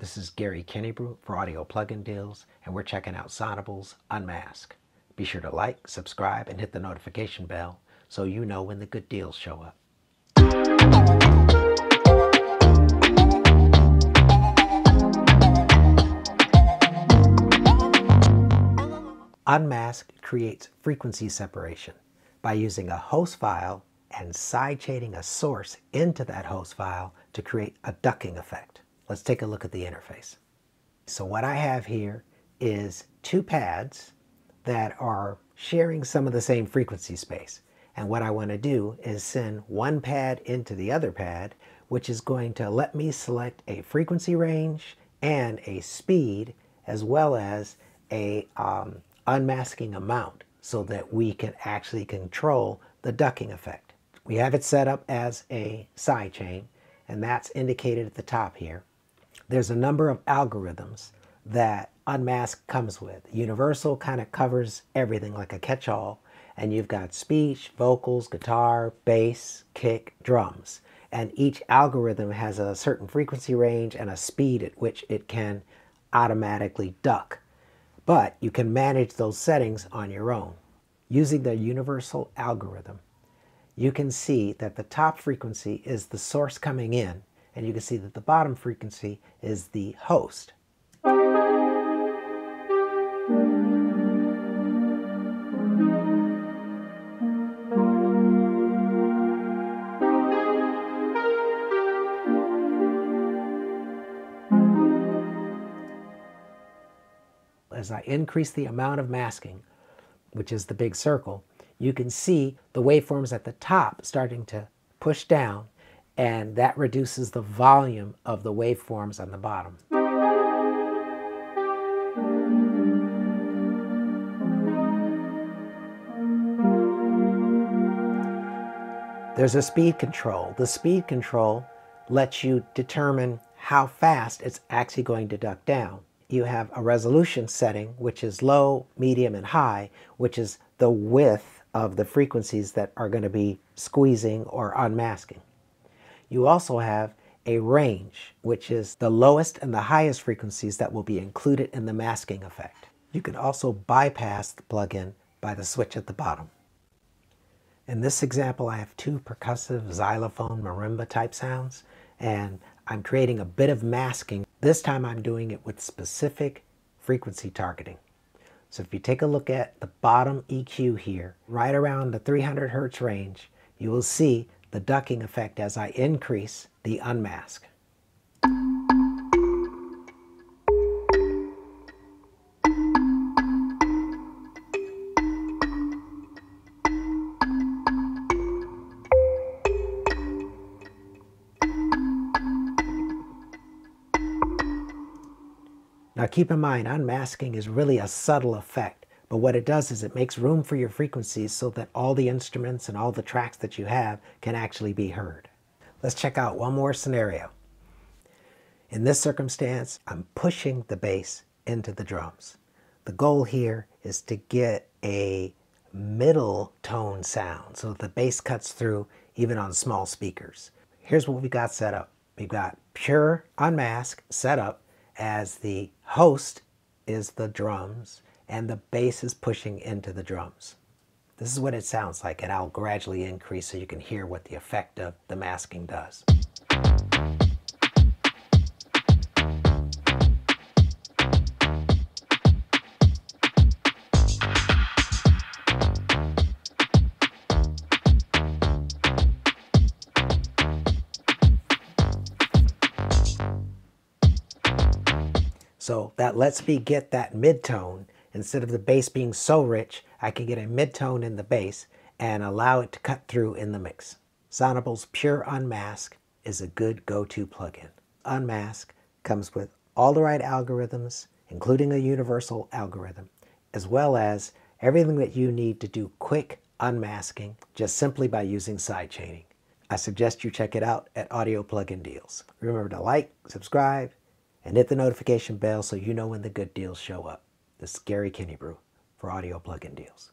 This is Gary Kennebrew for Audio Plugin Deals, and we're checking out Sonible's Unmask. Be sure to like, subscribe, and hit the notification bell so you know when the good deals show up. Unmask creates frequency separation by using a host file and sidechaining a source into that host file to create a ducking effect. Let's take a look at the interface. So what I have here is two pads that are sharing some of the same frequency space. And what I want to do is send one pad into the other pad, which is going to let me select a frequency range and a speed, as well as a um, unmasking amount so that we can actually control the ducking effect. We have it set up as a sidechain, and that's indicated at the top here. There's a number of algorithms that Unmask comes with. Universal kind of covers everything like a catch-all, and you've got speech, vocals, guitar, bass, kick, drums. And each algorithm has a certain frequency range and a speed at which it can automatically duck. But you can manage those settings on your own. Using the universal algorithm, you can see that the top frequency is the source coming in, and you can see that the bottom frequency is the host. As I increase the amount of masking, which is the big circle, you can see the waveforms at the top starting to push down, and that reduces the volume of the waveforms on the bottom. There's a speed control. The speed control lets you determine how fast it's actually going to duck down. You have a resolution setting, which is low, medium, and high, which is the width of the frequencies that are going to be squeezing or unmasking. You also have a range, which is the lowest and the highest frequencies that will be included in the masking effect. You can also bypass the plugin by the switch at the bottom. In this example, I have two percussive xylophone marimba type sounds, and I'm creating a bit of masking. This time I'm doing it with specific frequency targeting. So if you take a look at the bottom EQ here, right around the 300 hertz range, you will see the ducking effect as I increase the unmask. Now keep in mind, unmasking is really a subtle effect, but what it does is it makes room for your frequencies so that all the instruments and all the tracks that you have can actually be heard. Let's check out one more scenario. In this circumstance, I'm pushing the bass into the drums. The goal here is to get a middle tone sound so that the bass cuts through even on small speakers. Here's what we got set up. We've got pure unmask set up as the host is the drums and the bass is pushing into the drums. This is what it sounds like and I'll gradually increase so you can hear what the effect of the masking does. So that lets me get that mid-tone. Instead of the bass being so rich, I can get a mid-tone in the bass and allow it to cut through in the mix. Sonible's Pure Unmask is a good go-to plugin. Unmask comes with all the right algorithms, including a universal algorithm, as well as everything that you need to do quick unmasking just simply by using sidechaining. I suggest you check it out at Audio Plugin Deals. Remember to like, subscribe, and hit the notification bell so you know when the good deals show up. This Scary Kennebrew for Audio Plugin Deals.